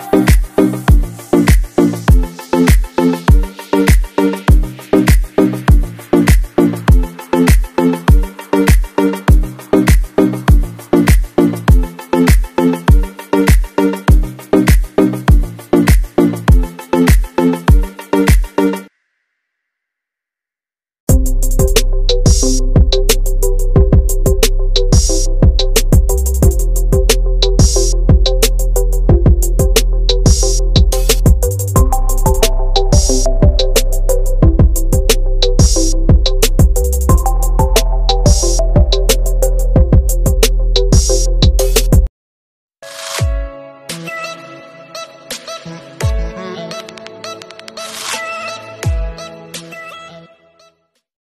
Bye.